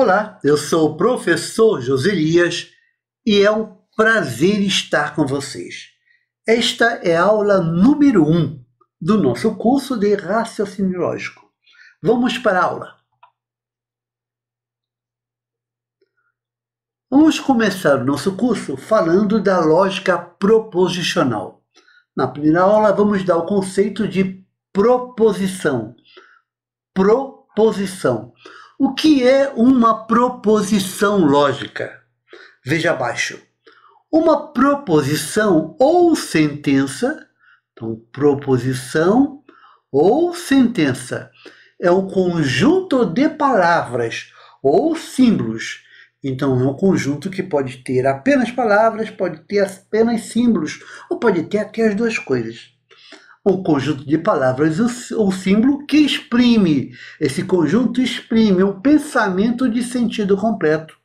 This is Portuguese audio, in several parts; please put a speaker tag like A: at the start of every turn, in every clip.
A: Olá, eu sou o professor Joselias e é um prazer estar com vocês. Esta é a aula número 1 um do nosso curso de raciocínio lógico. Vamos para a aula. Vamos começar o nosso curso falando da lógica proposicional. Na primeira aula, vamos dar o conceito de proposição. Proposição. O que é uma proposição lógica? Veja abaixo. Uma proposição ou sentença, então proposição ou sentença, é um conjunto de palavras ou símbolos. Então é um conjunto que pode ter apenas palavras, pode ter apenas símbolos, ou pode ter até as duas coisas um conjunto de palavras ou símbolo que exprime. Esse conjunto exprime um pensamento de sentido completo.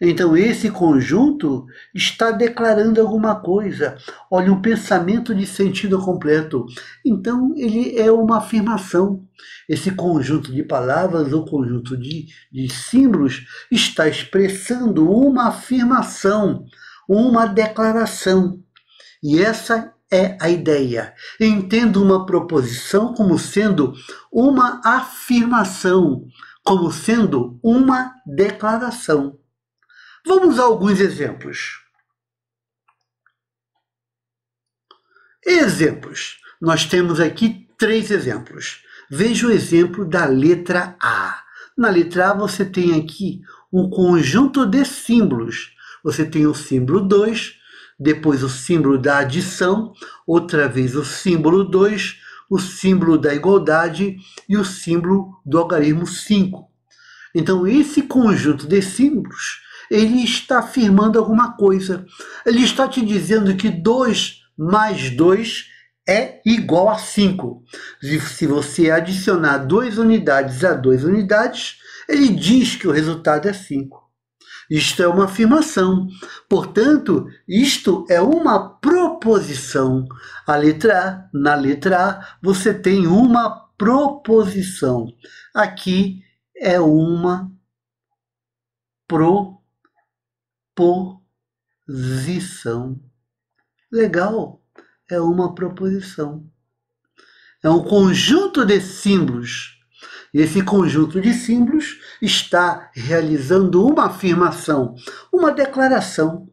A: Então, esse conjunto está declarando alguma coisa. Olha, um pensamento de sentido completo. Então, ele é uma afirmação. Esse conjunto de palavras ou conjunto de, de símbolos está expressando uma afirmação, uma declaração. E essa é a ideia. Entendo uma proposição como sendo uma afirmação, como sendo uma declaração. Vamos a alguns exemplos. Exemplos. Nós temos aqui três exemplos. Veja o exemplo da letra A. Na letra A você tem aqui um conjunto de símbolos. Você tem o símbolo 2, depois o símbolo da adição, outra vez o símbolo 2, o símbolo da igualdade e o símbolo do algarismo 5. Então, esse conjunto de símbolos, ele está afirmando alguma coisa. Ele está te dizendo que 2 mais 2 é igual a 5. Se você adicionar duas unidades a duas unidades, ele diz que o resultado é 5. Isto é uma afirmação. Portanto, isto é uma proposição. A letra A, na letra A, você tem uma proposição. Aqui é uma proposição. Legal, é uma proposição. É um conjunto de símbolos esse conjunto de símbolos está realizando uma afirmação, uma declaração.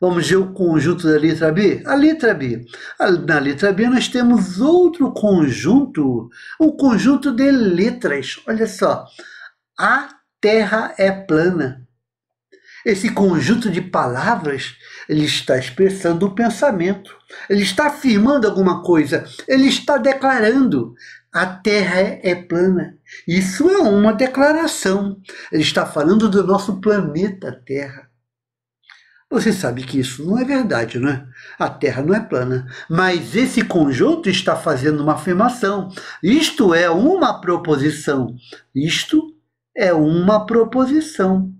A: Vamos ver o conjunto da letra B? A letra B. Na letra B nós temos outro conjunto, um conjunto de letras. Olha só. A Terra é plana. Esse conjunto de palavras, ele está expressando o pensamento. Ele está afirmando alguma coisa. Ele está declarando a Terra é, é plana. Isso é uma declaração. Ele está falando do nosso planeta Terra. Você sabe que isso não é verdade, não é? A Terra não é plana. Mas esse conjunto está fazendo uma afirmação. Isto é uma proposição. Isto é uma proposição.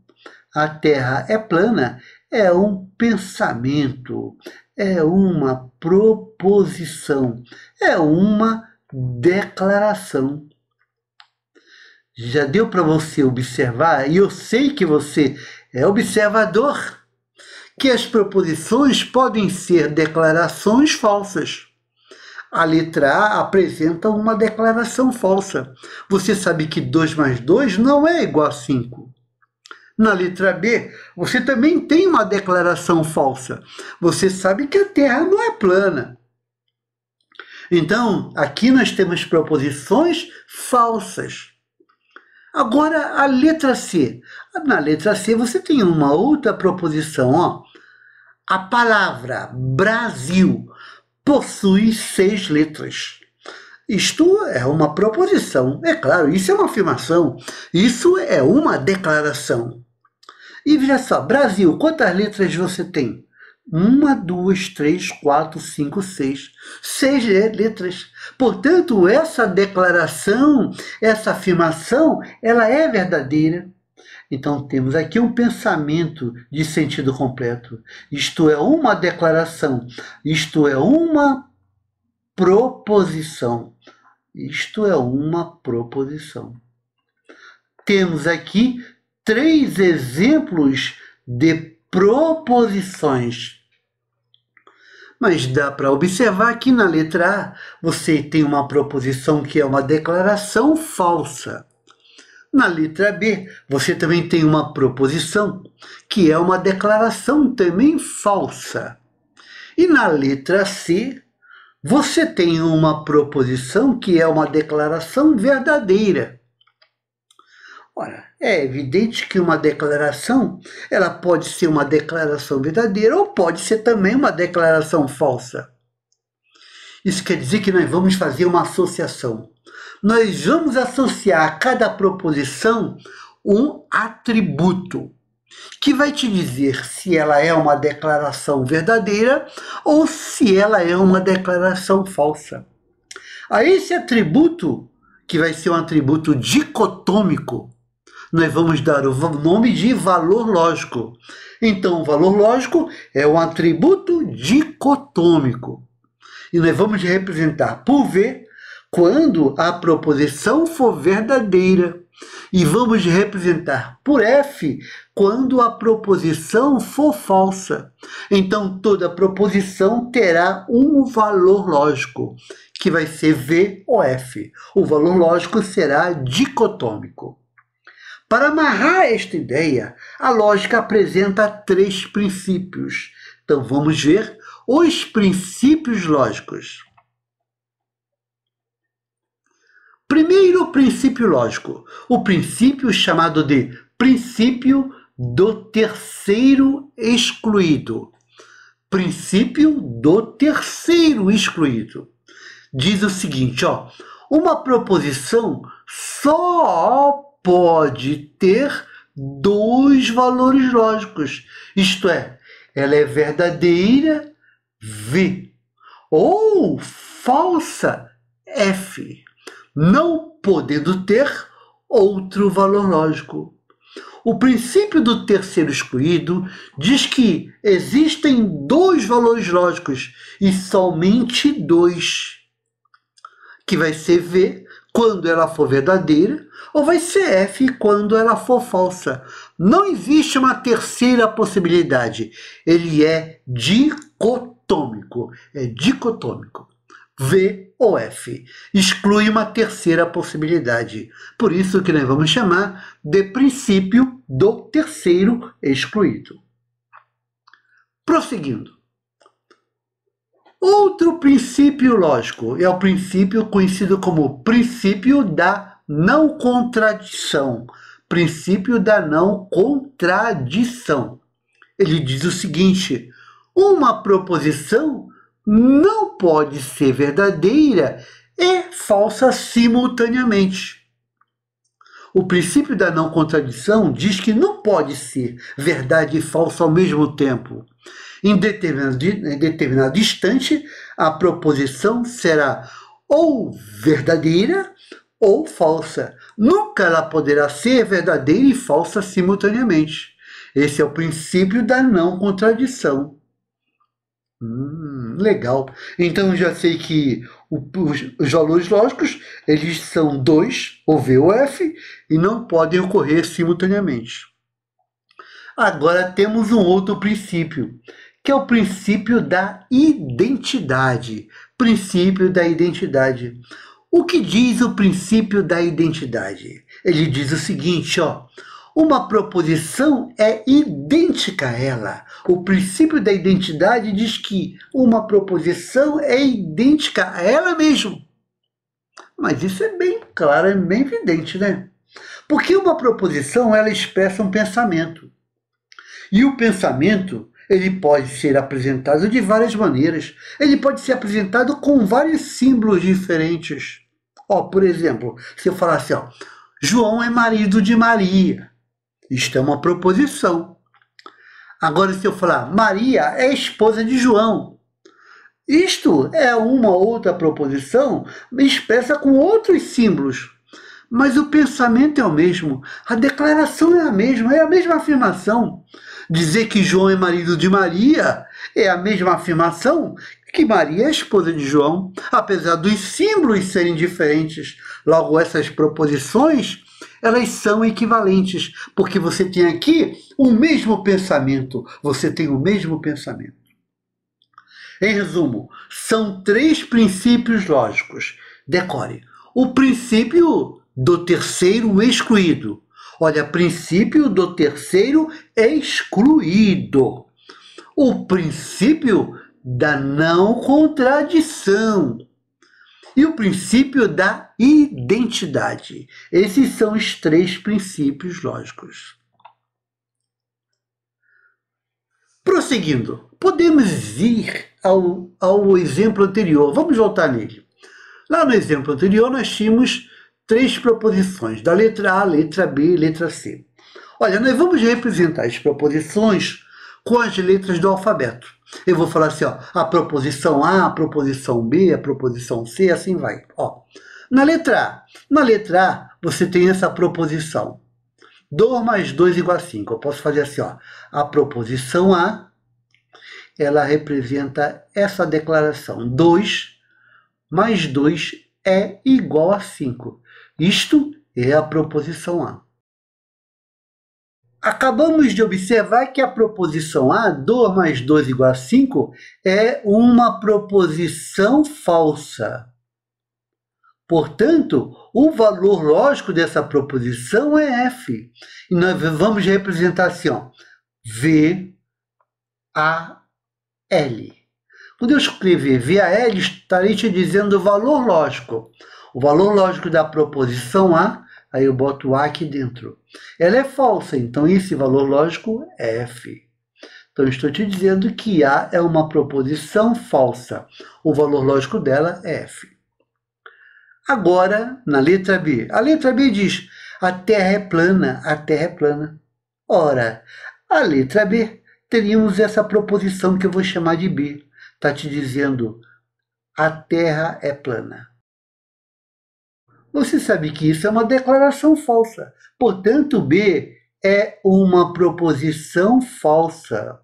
A: A Terra é plana é um pensamento, é uma proposição, é uma declaração. Já deu para você observar, e eu sei que você é observador, que as proposições podem ser declarações falsas. A letra A apresenta uma declaração falsa. Você sabe que 2 mais 2 não é igual a 5. Na letra B, você também tem uma declaração falsa. Você sabe que a Terra não é plana. Então, aqui nós temos proposições falsas. Agora, a letra C. Na letra C, você tem uma outra proposição. Ó. A palavra Brasil possui seis letras. Isto é uma proposição. É claro, isso é uma afirmação. Isso é uma declaração. E veja só, Brasil, quantas letras você tem? Uma, duas, três, quatro, cinco, seis. Seis letras. Portanto, essa declaração, essa afirmação, ela é verdadeira. Então, temos aqui um pensamento de sentido completo. Isto é uma declaração. Isto é uma proposição. Isto é uma proposição. Temos aqui três exemplos de proposições. Mas dá para observar que na letra A você tem uma proposição que é uma declaração falsa. Na letra B, você também tem uma proposição que é uma declaração também falsa. E na letra C, você tem uma proposição que é uma declaração verdadeira. Ora, é evidente que uma declaração, ela pode ser uma declaração verdadeira ou pode ser também uma declaração falsa. Isso quer dizer que nós vamos fazer uma associação. Nós vamos associar a cada proposição um atributo que vai te dizer se ela é uma declaração verdadeira ou se ela é uma declaração falsa. A esse atributo, que vai ser um atributo dicotômico, nós vamos dar o nome de valor lógico. Então, o valor lógico é um atributo dicotômico. E nós vamos representar por V quando a proposição for verdadeira. E vamos representar por F quando a proposição for falsa. Então, toda proposição terá um valor lógico, que vai ser V ou F. O valor lógico será dicotômico. Para amarrar esta ideia, a lógica apresenta três princípios. Então, vamos ver os princípios lógicos. Primeiro princípio lógico, o princípio chamado de princípio do terceiro excluído. Princípio do terceiro excluído. Diz o seguinte, ó, uma proposição só pode ter dois valores lógicos, isto é, ela é verdadeira V ou falsa F não podendo ter outro valor lógico. O princípio do terceiro excluído diz que existem dois valores lógicos e somente dois, que vai ser V quando ela for verdadeira ou vai ser F quando ela for falsa. Não existe uma terceira possibilidade. Ele é dicotômico. É dicotômico. V ou F. Exclui uma terceira possibilidade. Por isso que nós vamos chamar de princípio do terceiro excluído. Prosseguindo. Outro princípio lógico é o princípio conhecido como princípio da não contradição. Princípio da não contradição. Ele diz o seguinte: uma proposição não pode ser verdadeira e falsa simultaneamente. O princípio da não contradição diz que não pode ser verdade e falso ao mesmo tempo. Em determinado, em instante, a proposição será ou verdadeira ou falsa. Nunca ela poderá ser verdadeira e falsa simultaneamente. Esse é o princípio da não contradição. Hum, legal. Então já sei que os, os, valores lógicos eles são dois, ou V ou F, e não podem ocorrer simultaneamente. Agora temos um outro princípio, que é o princípio da identidade. Princípio da identidade. O que diz o princípio da identidade? Ele diz o seguinte, ó. Uma proposição é idêntica a ela. O princípio da identidade diz que uma proposição é idêntica a ela mesma. Mas isso é bem claro, é bem evidente, né? Porque uma proposição ela expressa um pensamento. E o pensamento ele pode ser apresentado de várias maneiras. Ele pode ser apresentado com vários símbolos diferentes. Ó, por exemplo, se eu falar assim, ó, João é marido de Maria. Isto é uma proposição. Agora, se eu falar Maria é esposa de João, isto é uma outra proposição expressa com outros símbolos. Mas o pensamento é o mesmo, a declaração é a mesma, é a mesma afirmação. Dizer que João é marido de Maria é a mesma afirmação que Maria é esposa de João, apesar dos símbolos serem diferentes. Logo, essas proposições elas são equivalentes, porque você tem aqui o mesmo pensamento, você tem o mesmo pensamento. Em resumo, são três princípios lógicos. Decore. O princípio do terceiro excluído. Olha, princípio do terceiro excluído. O princípio da não contradição e o princípio da identidade. Esses são os três princípios lógicos. Prosseguindo, podemos ir ao, ao exemplo anterior. Vamos voltar nele. Lá no exemplo anterior, nós tínhamos três proposições, da letra A, letra B e letra C. Olha, nós vamos representar as proposições com as letras do alfabeto. Eu vou falar assim, ó, a proposição A, a proposição B, a proposição C, assim vai. Ó, na letra A, na letra A, você tem essa proposição. 2 mais 2 igual a 5. Eu posso fazer assim, ó. A proposição A, ela representa essa declaração. 2 mais 2 é igual a 5. Isto é a proposição A. Acabamos de observar que a proposição A, 2 mais 2 igual a 5, é uma proposição falsa. Portanto, o valor lógico dessa proposição é f. E nós vamos representar assim, ó, V, A, L. Quando eu escrever V, A, L, estarei te dizendo o valor lógico. O valor lógico da proposição A Aí eu boto A aqui dentro. Ela é falsa, então esse valor lógico é F. Então estou te dizendo que A é uma proposição falsa. O valor lógico dela é F. Agora, na letra B. A letra B diz: a Terra é plana, a Terra é plana. Ora, a letra B, teríamos essa proposição que eu vou chamar de B. Está te dizendo: a Terra é plana. Você sabe que isso é uma declaração falsa. Portanto, B é uma proposição falsa.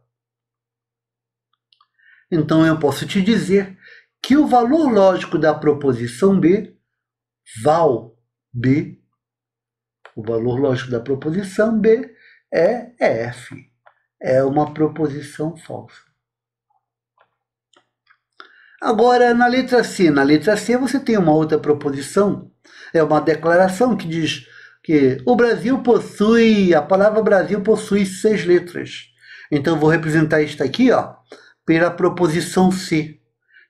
A: Então eu posso te dizer que o valor lógico da proposição B, val B, o valor lógico da proposição B é F. É uma proposição falsa. Agora, na letra C, na letra C você tem uma outra proposição é uma declaração que diz que o Brasil possui, a palavra Brasil possui seis letras. Então vou representar isto aqui, ó, pela proposição C.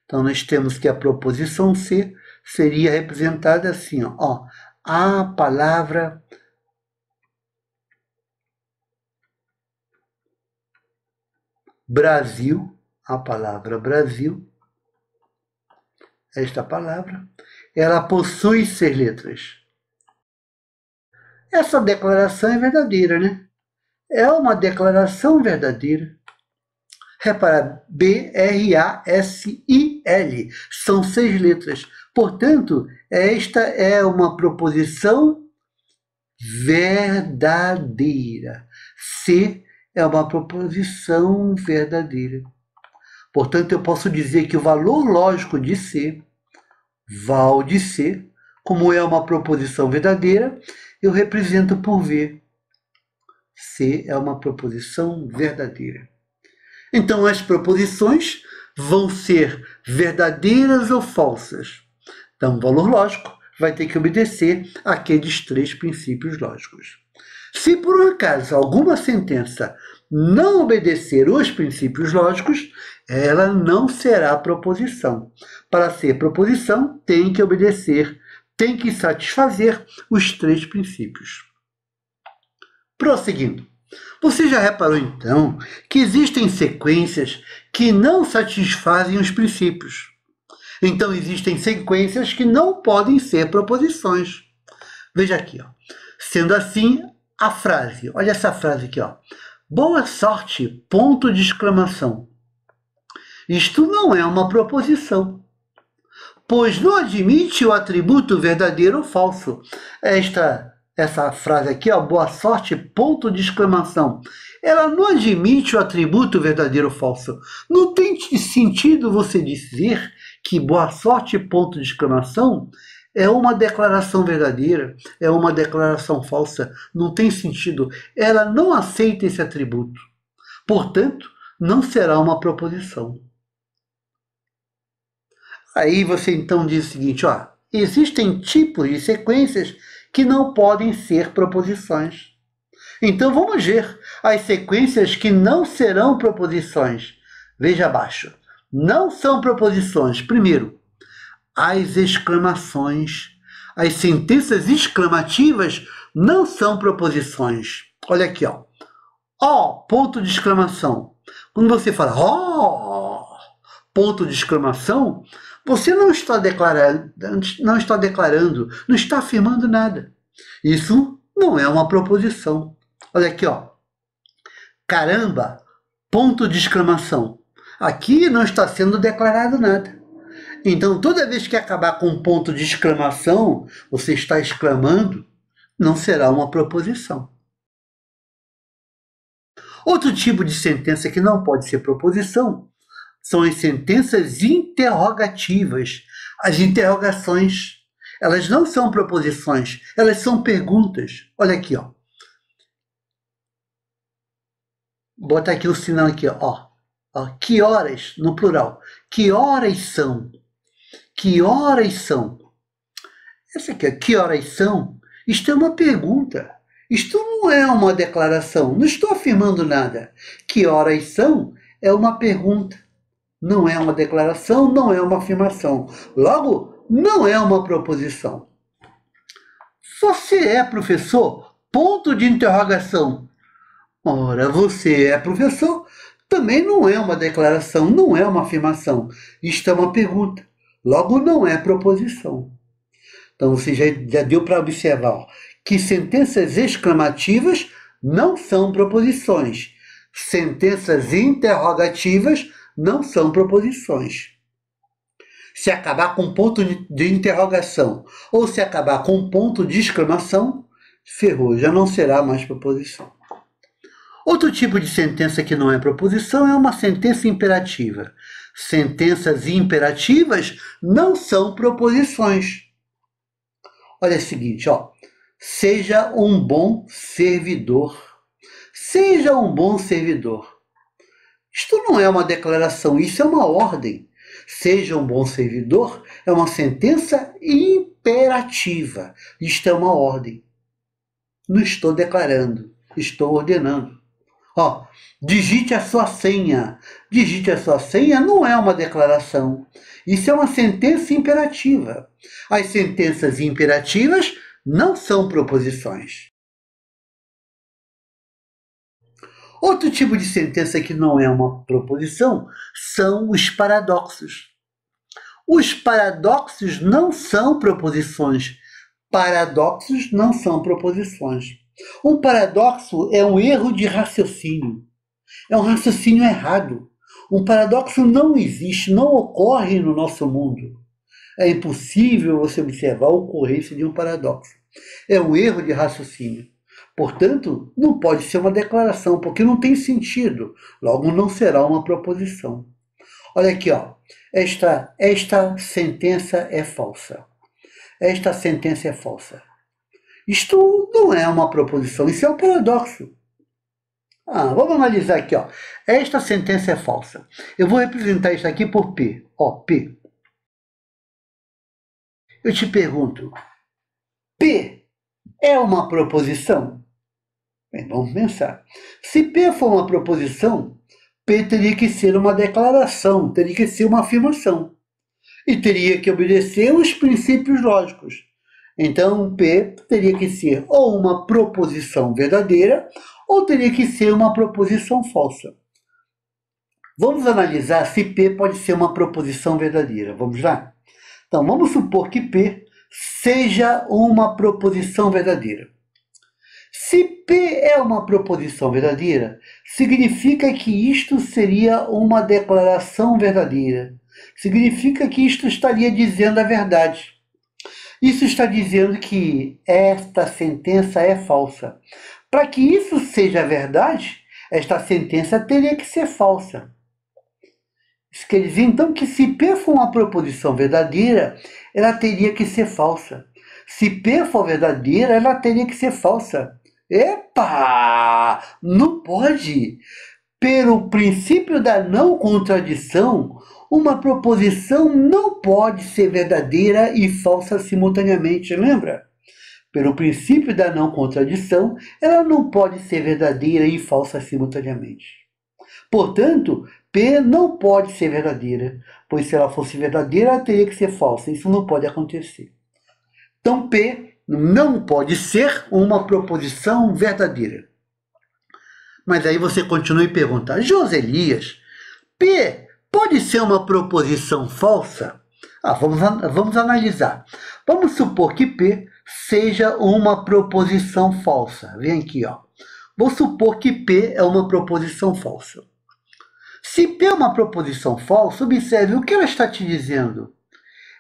A: Então nós temos que a proposição C seria representada assim, ó, ó a palavra Brasil, a palavra Brasil, esta palavra, ela possui seis letras. Essa declaração é verdadeira, né? É uma declaração verdadeira. Repara, B-R-A-S-I-L. São seis letras. Portanto, esta é uma proposição verdadeira. C é uma proposição verdadeira. Portanto, eu posso dizer que o valor lógico de C val de C, como é uma proposição verdadeira, eu represento por V. C é uma proposição verdadeira. Então, as proposições vão ser verdadeiras ou falsas. Então, o valor lógico vai ter que obedecer àqueles três princípios lógicos. Se por um acaso alguma sentença não obedecer os princípios lógicos, ela não será proposição. Para ser proposição, tem que obedecer, tem que satisfazer os três princípios. Prosseguindo. Você já reparou então que existem sequências que não satisfazem os princípios. Então existem sequências que não podem ser proposições. Veja aqui, ó. Sendo assim, a frase, olha essa frase aqui, ó. Boa sorte, ponto de exclamação. Isto não é uma proposição, pois não admite o atributo verdadeiro ou falso. Esta essa frase aqui, ó, boa sorte, ponto de exclamação. Ela não admite o atributo verdadeiro ou falso. Não tem sentido você dizer que boa sorte, ponto de exclamação, É uma declaração verdadeira, é uma declaração falsa, não tem sentido. Ela não aceita esse atributo. Portanto, não será uma proposição. Aí você então diz o seguinte, ó, existem tipos de sequências que não podem ser proposições. Então vamos ver as sequências que não serão proposições. Veja abaixo. Não são proposições. Primeiro, as exclamações. As sentenças exclamativas não são proposições. Olha aqui, ó. Ó, ponto de exclamação. Quando você fala ó, ponto de exclamação, você não está declarando, não está declarando, não está afirmando nada. Isso não é uma proposição. Olha aqui, ó. Caramba, ponto de exclamação. Aqui não está sendo declarado nada. Então, toda vez que acabar com um ponto de exclamação, você está exclamando, não será uma proposição. Outro tipo de sentença que não pode ser proposição são as sentenças interrogativas, as interrogações. Elas não são proposições, elas são perguntas. Olha aqui, ó. Bota aqui o sinal aqui, ó. ó. Que horas, no plural. Que horas são? Que horas são? Essa aqui, que horas são? Isto é uma pergunta. Isto não é uma declaração. Não estou afirmando nada. Que horas são? É uma pergunta. Não é uma declaração, não é uma afirmação. Logo, não é uma proposição. Você é professor? Ponto de interrogação. Ora, você é professor? Também não é uma declaração, não é uma afirmação. Isto é uma pergunta. Logo, não é proposição. Então, você já, já deu para observar ó, que sentenças exclamativas não são proposições. Sentenças interrogativas não são proposições. Se acabar com ponto de interrogação ou se acabar com ponto de exclamação, ferrou, já não será mais proposição. Outro tipo de sentença que não é proposição é uma sentença imperativa. Sentenças imperativas não são proposições. Olha o seguinte, ó. Seja um bom servidor. Seja um bom servidor. Não é uma declaração, isso é uma ordem. Seja um bom servidor é uma sentença imperativa. Isto é uma ordem. Não estou declarando, estou ordenando. Ó, digite a sua senha. Digite a sua senha não é uma declaração. Isso é uma sentença imperativa. As sentenças imperativas não são proposições. Outro tipo de sentença que não é uma proposição são os paradoxos. Os paradoxos não são proposições. Paradoxos não são proposições. Um paradoxo é um erro de raciocínio. É um raciocínio errado. Um paradoxo não existe, não ocorre no nosso mundo. É impossível você observar a ocorrência de um paradoxo. É um erro de raciocínio. Portanto, não pode ser uma declaração, porque não tem sentido. Logo, não será uma proposição. Olha aqui, ó. Esta, esta sentença é falsa. Esta sentença é falsa. Isto não é uma proposição, isso é um paradoxo. Ah, vamos analisar aqui, ó. Esta sentença é falsa. Eu vou representar isso aqui por P. Ó, P. Eu te pergunto, P é uma proposição? Bem, vamos pensar. Se P for uma proposição, P teria que ser uma declaração, teria que ser uma afirmação. E teria que obedecer os princípios lógicos. Então, P teria que ser ou uma proposição verdadeira ou teria que ser uma proposição falsa. Vamos analisar se P pode ser uma proposição verdadeira. Vamos lá? Então, vamos supor que P seja uma proposição verdadeira. Se P é uma proposição verdadeira, significa que isto seria uma declaração verdadeira. Significa que isto estaria dizendo a verdade. Isso está dizendo que esta sentença é falsa. Para que isso seja verdade, esta sentença teria que ser falsa. Isso quer dizer então que se P for uma proposição verdadeira, ela teria que ser falsa. Se P for verdadeira, ela teria que ser falsa. Epa! Não pode! Pelo princípio da não contradição, uma proposição não pode ser verdadeira e falsa simultaneamente, lembra? Pelo princípio da não contradição, ela não pode ser verdadeira e falsa simultaneamente. Portanto, P não pode ser verdadeira, pois se ela fosse verdadeira, ela teria que ser falsa. Isso não pode acontecer. Então, P não pode ser uma proposição verdadeira. Mas aí você continua e pergunta, José Elias, P pode ser uma proposição falsa? Ah, vamos, vamos analisar. Vamos supor que P seja uma proposição falsa. Vem aqui, ó. Vou supor que P é uma proposição falsa. Se P é uma proposição falsa, observe o que ela está te dizendo.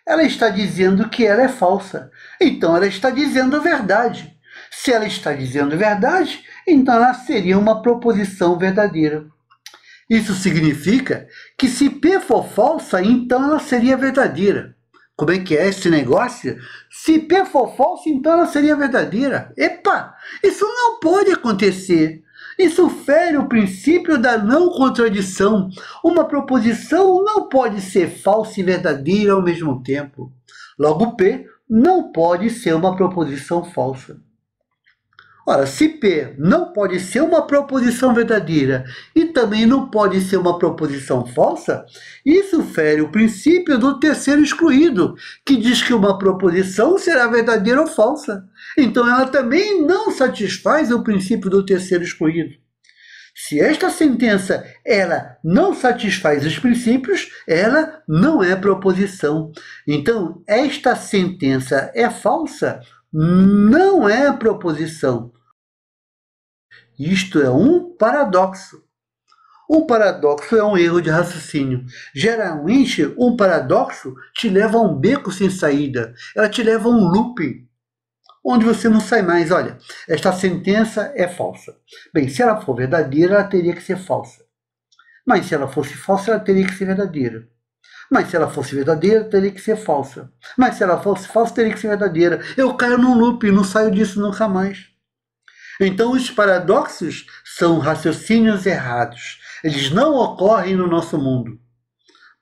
A: Ela está dizendo que ela é falsa. Então ela está dizendo a verdade. Se ela está dizendo a verdade, então ela seria uma proposição verdadeira. Isso significa que se P for falsa, então ela seria verdadeira. Como é que é esse negócio? Se P for falsa, então ela seria verdadeira. Epa! Isso não pode acontecer. Isso fere o princípio da não contradição. Uma proposição não pode ser falsa e verdadeira ao mesmo tempo. Logo, P não pode ser uma proposição falsa. Ora, se P não pode ser uma proposição verdadeira e também não pode ser uma proposição falsa, isso fere o princípio do terceiro excluído, que diz que uma proposição será verdadeira ou falsa. Então ela também não satisfaz o princípio do terceiro excluído. Se esta sentença ela não satisfaz os princípios, ela não é proposição. Então, esta sentença é falsa, não é proposição. Isto é um paradoxo. Um paradoxo é um erro de raciocínio. Geralmente, um paradoxo te leva a um beco sem saída. Ela te leva a um looping, onde você não sai mais. Olha, esta sentença é falsa. Bem, se ela for verdadeira, ela teria que ser falsa. Mas se ela fosse falsa, ela teria que ser verdadeira. Mas se ela fosse verdadeira, teria que ser falsa. Mas se ela fosse falsa, teria que ser verdadeira. Eu caio num loop, não saio disso nunca mais. Então, os paradoxos são raciocínios errados. Eles não ocorrem no nosso mundo.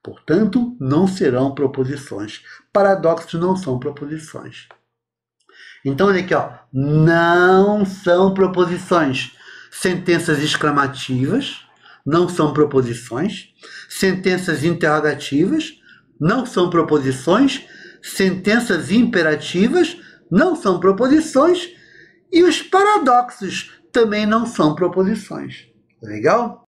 A: Portanto, não serão proposições. Paradoxos não são proposições. Então, olha aqui, ó. não são proposições. Sentenças exclamativas não são proposições. Sentenças interrogativas não são proposições. Sentenças imperativas não são proposições e os paradoxos também não são proposições. Legal?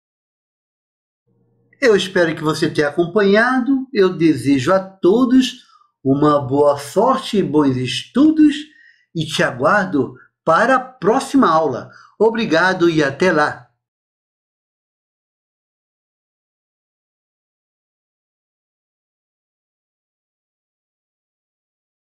A: Eu espero que você tenha acompanhado. Eu desejo a todos uma boa sorte e bons estudos e te aguardo para a próxima aula. Obrigado e até lá!